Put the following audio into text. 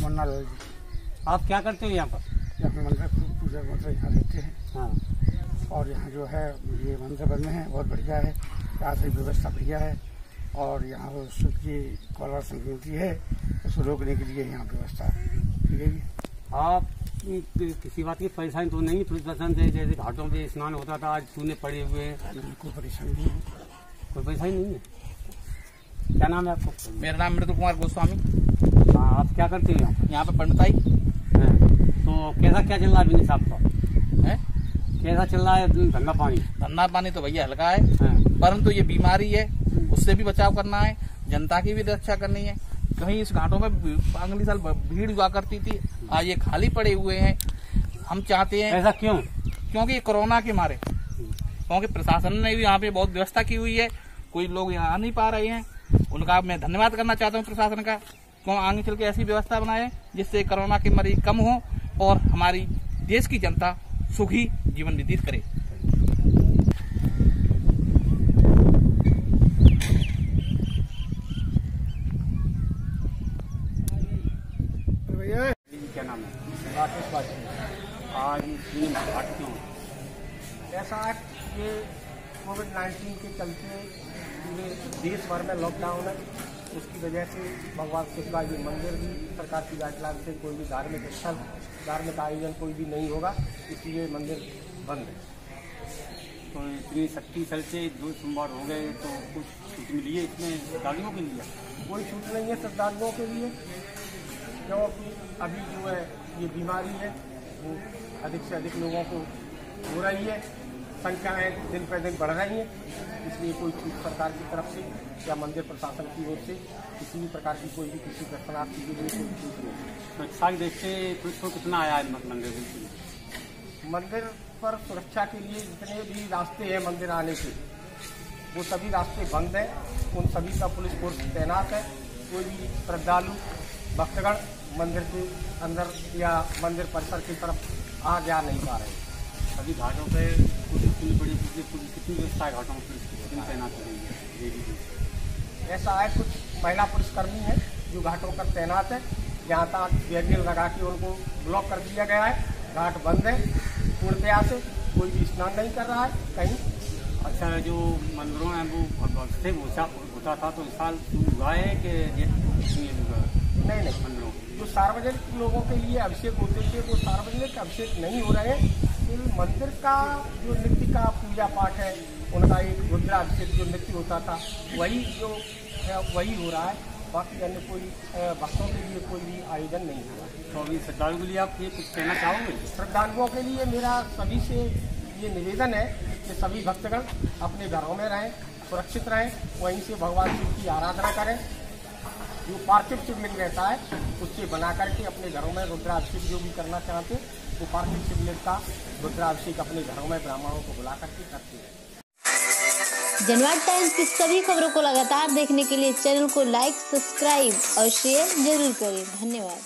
मुन्ना लाल जी। आप क्या करते हो यहाँ पर? यहाँ मंदिर पूजा मंदिर यहाँ रहते हैं। हाँ। और यहाँ जो है ये मंदिर बने हैं बहुत बढ़िया है। यहाँ से व्यवस्था बढ़िया है। और यहाँ वो सूर्य की कौला संक्रांति है उसको रोकने के लिए यहाँ व्यवस्था की गई है। आप किसी बात की परेशानी तो नहीं पुलिस प्रशासन से जैसे घाटों पे स्नान होता था आज चूने पड़े हुए हैं। कोई परेशानी नहीं है। कोई परेशानी नहीं है? क्या नाम है आपको? मेरा नाम मृदुल कुमार गोस्वामी। हाँ आप क्या करते हो? यहाँ पे पंडिताई हैं? तो कैसा क्या चल रहा है बिज़नेस आपका है? कैसा चल रहा है धंधा पानी? धंधा पानी तो भैया हल्का है परंतु ये बीमारी है उससे भी बचाव करना है जनता की भी रक्षा करनी है। कहीं इस घाटों में अगली साल भीड़ हुआ करती थी आज ये खाली पड़े हुए हैं। हम चाहते हैं ऐसा क्यों? क्योंकि ये कोरोना के मारे। क्योंकि प्रशासन ने भी यहाँ पे बहुत व्यवस्था की हुई है कोई लोग यहाँ आ नहीं पा रहे हैं। उनका मैं धन्यवाद करना चाहता हूँ प्रशासन का। क्यों आगे चल के ऐसी व्यवस्था बनाए जिससे कोरोना के मरीज़ कम हो और हमारी देश की जनता सुखी जीवन व्यतीत करे। क्या है? ऐसा कि कोविड 19 के चलते पूरे देश भर में लॉकडाउन है। उसकी वजह से भगवान शिव का ये मंदिर भी सरकार की गाइडलाइन से कोई भी धार्मिक स्थल धार्मिक आयोजन कोई भी नहीं होगा इसलिए मंदिर बंद है। तो इतनी सख्ती सर से दो सोमवार हो गए तो कुछ छूट मिली है इसमें श्रद्धालुओं के लिए? कोई छूट नहीं है श्रद्धालुओं के लिए क्योंकि अभी जो है ये बीमारी है वो अधिक से अधिक लोगों को हो रही है। संख्याएँ दिन पर दिन बढ़ रही हैं। इसलिए कोई छूट सरकार की तरफ़ से या मंदिर प्रशासन की ओर से किसी भी प्रकार की कोई भी किसी दर्शनार्थी के लिए कोई छूट नहीं सुरक्षा की से पुलिस को कितना आया है मंदिर मंदिर पर सुरक्षा के लिए जितने भी रास्ते हैं मंदिर आने के वो सभी रास्ते बंद हैं। उन सभी का पुलिस फोर्स तैनात है। कोई भी श्रद्धालु भक्तगण मंदिर के अंदर या मंदिर परिसर की तरफ़ आ जा नहीं पा रहे। सभी घाटों पे कुछ इतनी बड़ी कितनी व्यवस्था है घाटों में कितनी तैनात हो है। ये भी ऐसा है कुछ महिला पुलिसकर्मी है जो घाटों पर तैनात है। जहाँ तक बैरियर लगा के उनको ब्लॉक कर दिया गया है। घाट बंद है पूर्णतया से। कोई भी स्नान नहीं कर रहा है कहीं। अच्छा जो मंदिरों में वो से होता होता था तो इस साल हुआ है कि नहीं नहीं मंदिरों जो सार्वजनिक लोगों के लिए अभिषेक होते थे वो सार्वजनिक अभिषेक नहीं हो रहे हैं। केवल मंदिर का जो नित्य का पूजा पाठ है उनका एक रुद्राभिषेक जो नित्य होता था वही जो है वही हो रहा है। बाकी अन्य कोई भक्तों के लिए कोई भी आयोजन नहीं हुआ। तो अभी श्रद्धालु के लिए आप ये कुछ कहना चाहोगे? श्रद्धालुओं के लिए मेरा सभी से ये निवेदन है कि सभी भक्तगण अपने घरों में रहें सुरक्षित रहें वहीं से भगवान शिव की आराधना करें। जो पार्थिव शिवलिंग रहता है, उससे बना करके अपने घरों में रुद्राभिषेक जो भी करना चाहते हैं, वो पार्थिव शिवलिंग का रुद्राभिषेक अपने घरों में ब्राह्मणों को बुला करके करते हैं। जनवाद टाइम्स की सभी खबरों को लगातार देखने के लिए चैनल को लाइक, सब्सक्राइब और शेयर ज़रूर करें। धन्यवाद।